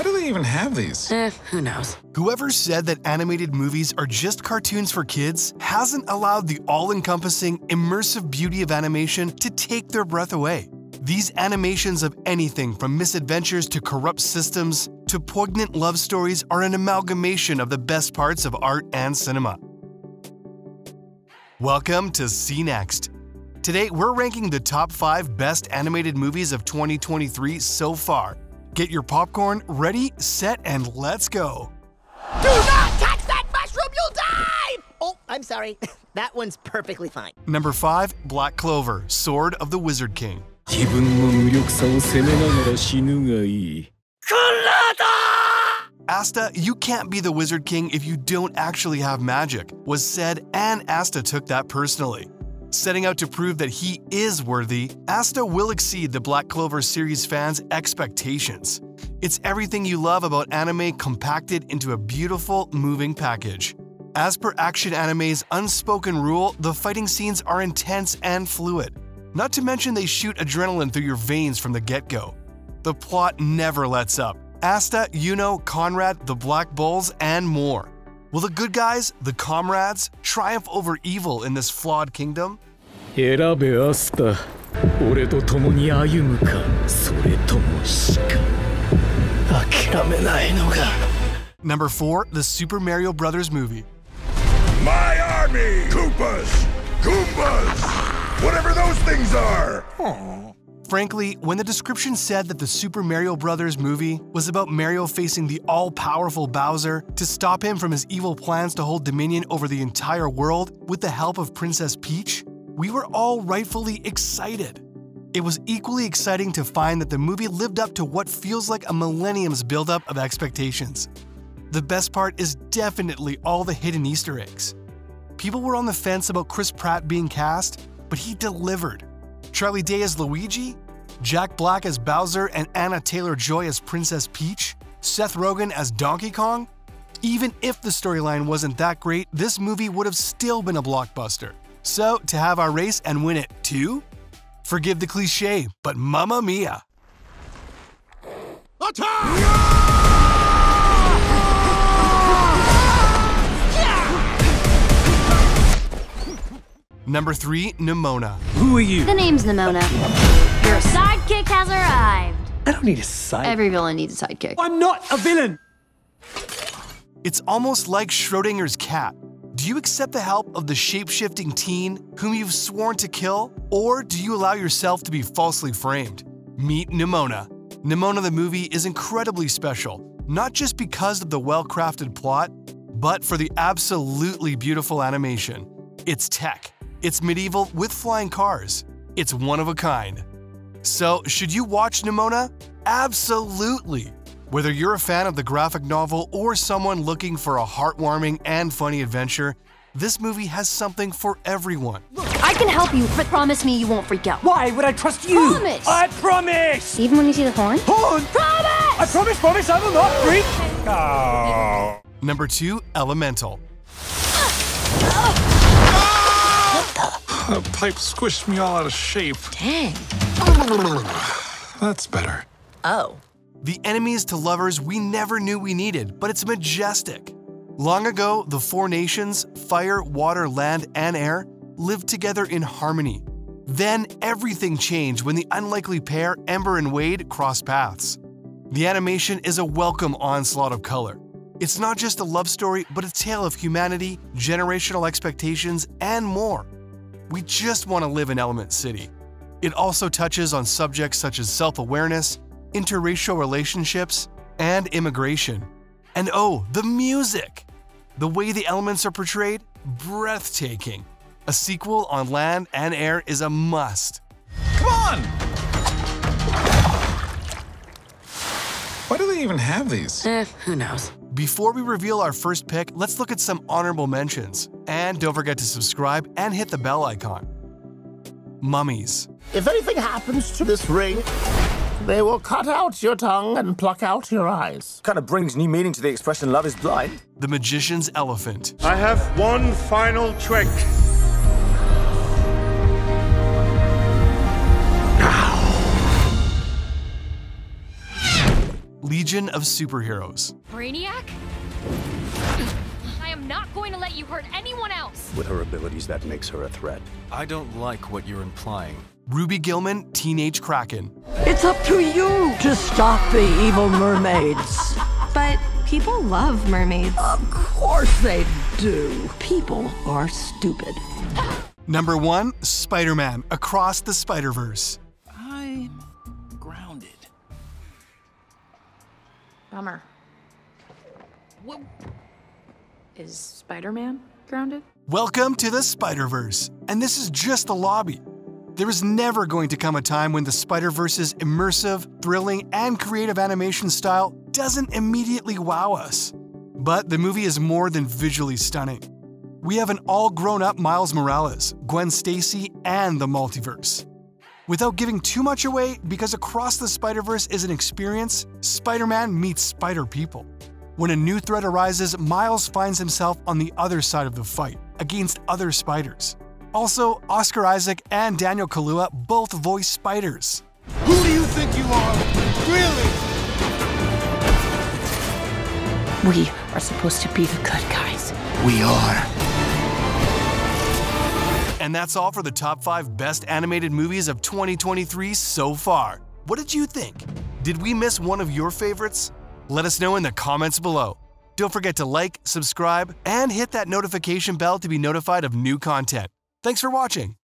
Why do they even have these? Eh, who knows? Whoever said that animated movies are just cartoons for kids hasn't allowed the all encompassing, immersive beauty of animation to take their breath away. These animations of anything from misadventures to corrupt systems to poignant love stories are an amalgamation of the best parts of art and cinema. Welcome to Cnext. Today, we're ranking the top 5 best animated movies of 2023 so far. Get your popcorn ready, set, and let's go. Do not touch that mushroom, you'll die! Oh, I'm sorry. that one's perfectly fine. Number 5 Black Clover Sword of the Wizard King. 自分の無力さを責めながら死ぬがいい。 Asta, you can't be the Wizard King if you don't actually have magic, was said, and Asta took that personally. Setting out to prove that he is worthy, Asta will exceed the Black Clover series fans' expectations. It's everything you love about anime compacted into a beautiful, moving package. As per Action Anime's unspoken rule, the fighting scenes are intense and fluid. Not to mention, they shoot adrenaline through your veins from the get go. The plot never lets up. Asta, Yuno, Conrad, the Black Bulls, and more. Will the good guys, the comrades, triumph over evil in this flawed kingdom? 選べアスタ俺と共に歩むかそれとも死か諦めないのが Number 4, the Super Mario Bros. movie. My army! Koopas! Goombas! Whatever those things are! Frankly, when the description said that the Super Mario Bros. movie was about Mario facing the all powerful Bowser to stop him from his evil plans to hold dominion over the entire world with the help of Princess Peach, we were all rightfully excited. It was equally exciting to find that the movie lived up to what feels like a millennium's buildup of expectations. The best part is definitely all the hidden Easter eggs. People were on the fence about Chris Pratt being cast, but he delivered. Charlie Day as Luigi, Jack Black as Bowser, and Anya Taylor Joy as Princess Peach, Seth Rogen as Donkey Kong. Even if the storyline wasn't that great, this movie would have still been a blockbuster. So, to have our race and win it too? Forgive the cliche, but mamma mia! Attack! Number 3, Nimona. Who are you? The name's Nimona. Your sidekick has arrived. I don't need a sidekick. Every villain needs a sidekick. I'm not a villain. It's almost like Schrodinger's cat. Do you accept the help of the shape-shifting teen whom you've sworn to kill, or do you allow yourself to be falsely framed? Meet Nimona. Nimona the movie is incredibly special, not just because of the well-crafted plot, but for the absolutely beautiful animation. It's tech. It's medieval with flying cars. It's one of a kind. So, should you watch Nimona? Absolutely! Whether you're a fan of the graphic novel or someone looking for a heartwarming and funny adventure, this movie has something for everyone. I can help you, but promise me you won't freak out. Why would I trust you? Promise. I promise. Even when you see the horn? Horn. Promise! I promise, promise, I will not freak. Oh. Number 2, Elemental. Ah! Ah! That pipe squished me all out of shape. Dang. That's better. Oh. The enemies to lovers we never knew we needed, but it's majestic. Long ago, the four nations fire, water, land, and air lived together in harmony. Then everything changed when the unlikely pair, Ember and Wade, crossed paths. The animation is a welcome onslaught of color. It's not just a love story, but a tale of humanity, generational expectations, and more. We just want to live in Element City. It also touches on subjects such as self awareness, interracial relationships, and immigration. And oh, the music! The way the elements are portrayed, breathtaking. A sequel on land and air is a must. Come on! Why do they even have these? Eh, who knows? Before we reveal our first pick, let's look at some honorable mentions. And don't forget to subscribe and hit the bell icon. Mummies. If anything happens to this ring, they will cut out your tongue and pluck out your eyes. Kind of brings new meaning to the expression love is blind. The Magician's Elephant. I have one final trick. Legion of Superheroes. Brainiac? I am not going to let you hurt anyone else. With her abilities, that makes her a threat. I don't like what you're implying. Ruby Gillman, Teenage Kraken. It's up to you to stop the evil mermaids. But people love mermaids. Of course they do. People are stupid. Number one, Spider Man Across the Spider Verse. Bummer. Is Spider Man grounded? Welcome to the Spider Verse, and this is just the lobby. There is never going to come a time when the Spider Verse's immersive, thrilling, and creative animation style doesn't immediately wow us. But the movie is more than visually stunning. We have an all grown up Miles Morales, Gwen Stacy, and the multiverse. Without giving too much away, because Across the Spider Verse is an experience, Spider Man meets Spider People. When a new threat arises, Miles finds himself on the other side of the fight, against other spiders. Also, Oscar Isaac and Daniel Kaluuya both voice spiders. Who do you think you are? Really? We are supposed to be the good guys. We are. And that's all for the top 5 best animated movies of 2023 so far. What did you think? Did we miss one of your favorites? Let us know in the comments below. Don't forget to like, subscribe, and hit that notification bell to be notified of new content. Thanks for watching.